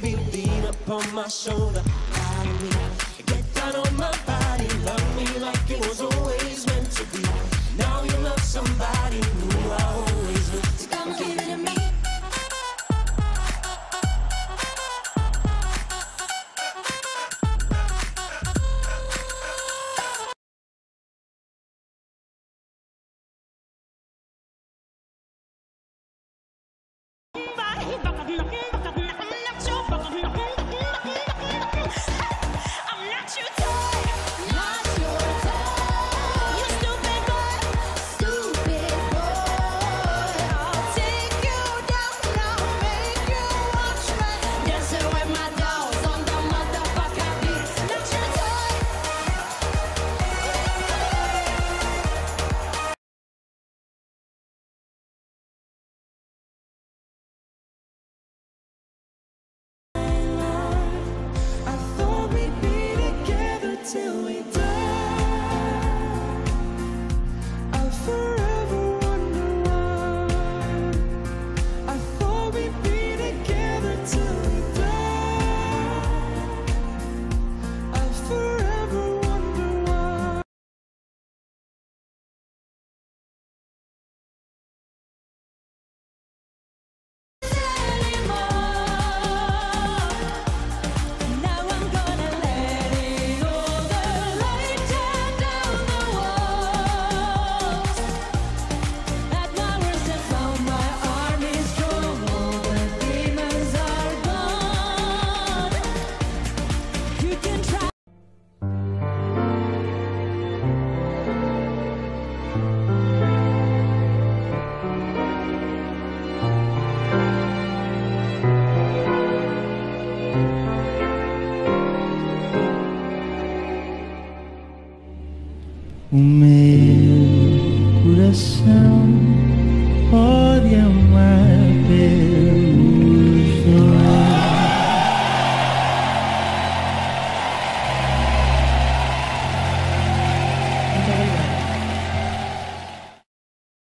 baby, lean up on my shoulder. Get down on my O meu coração pode amar.